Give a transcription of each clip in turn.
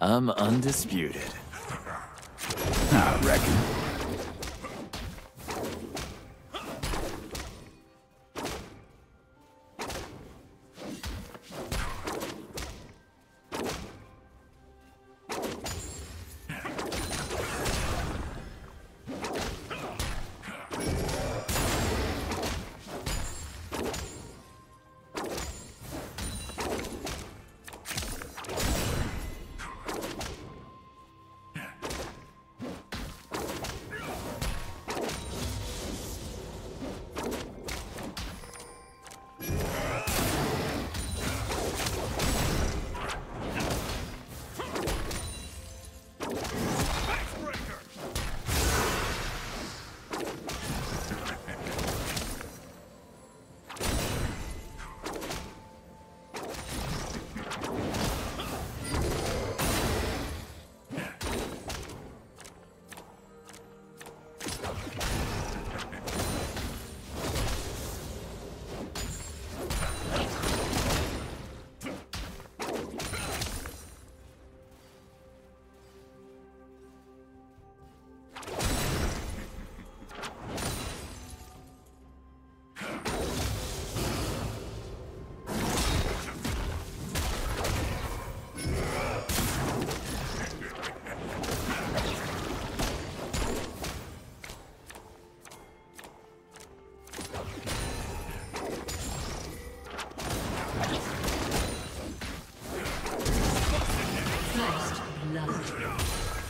I'm undisputed. I reckon. First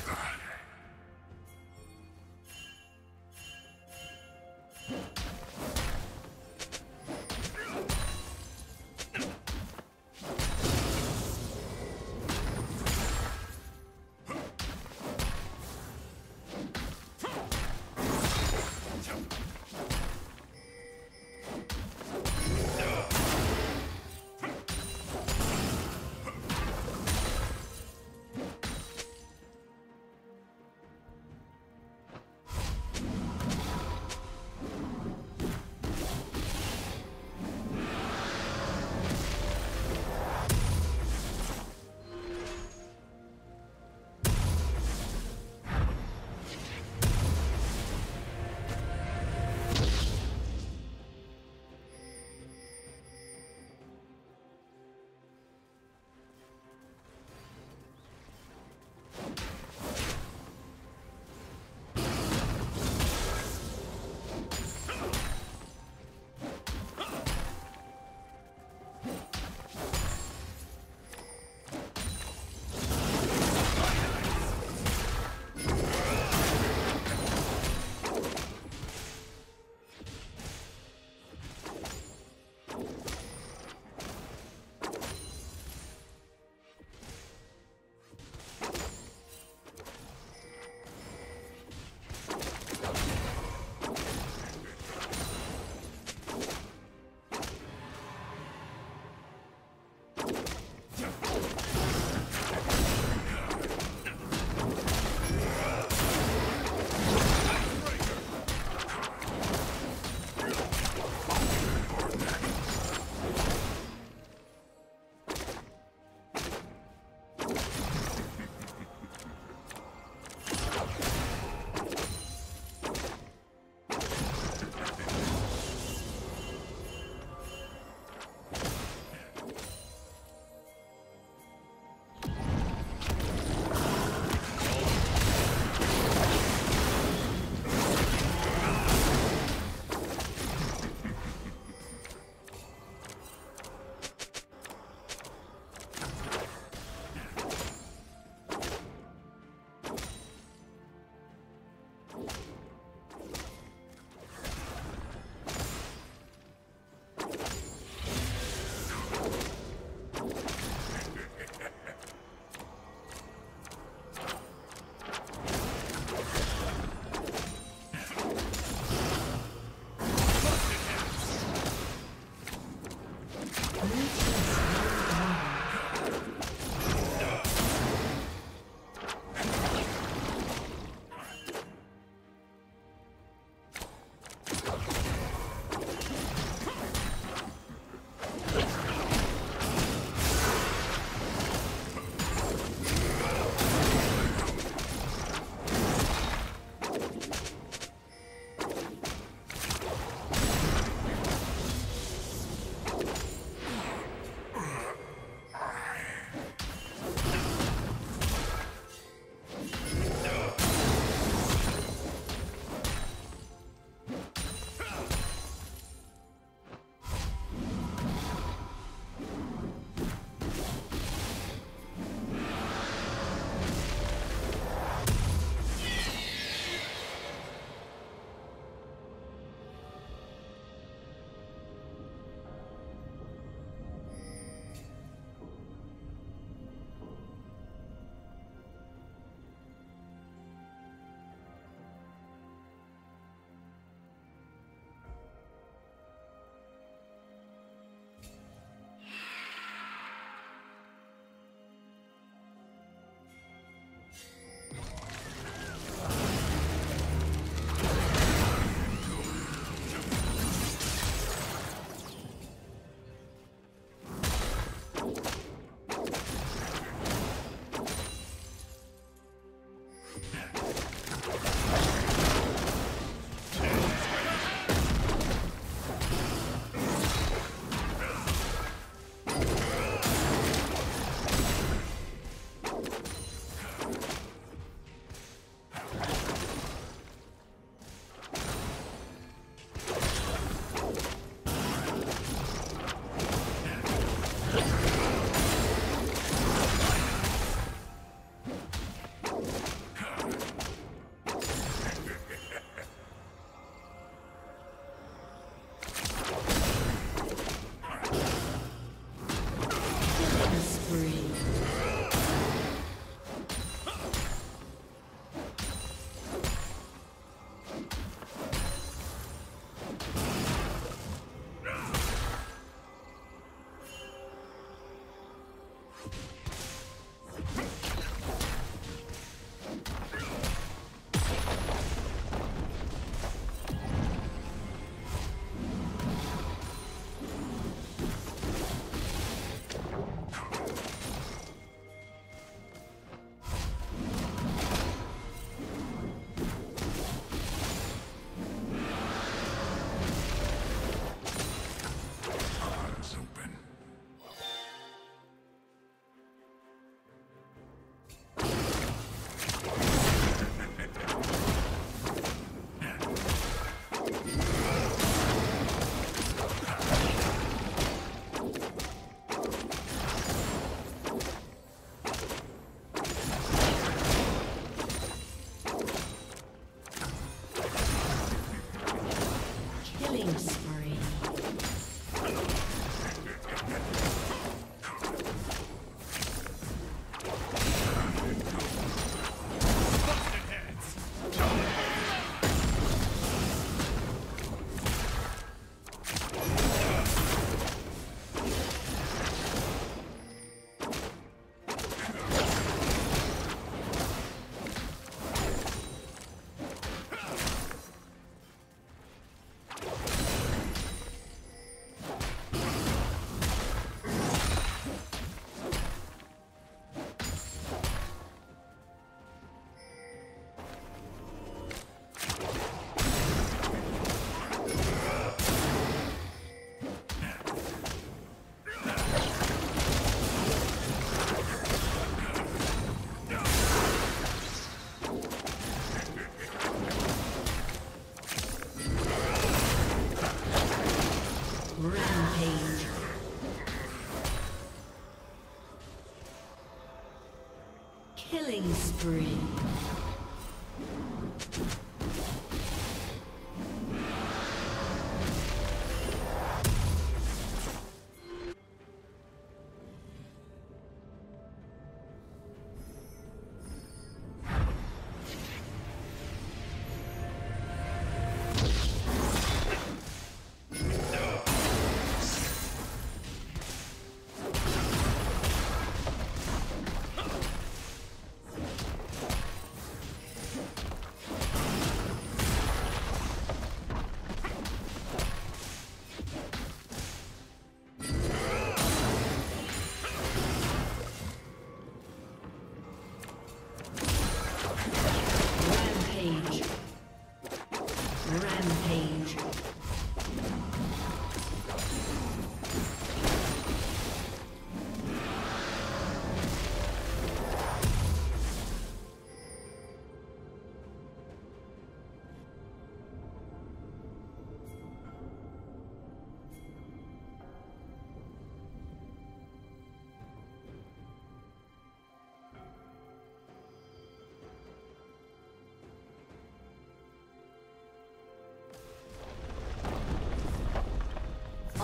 spree.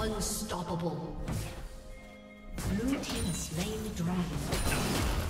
Unstoppable. Blue team slain the dragon.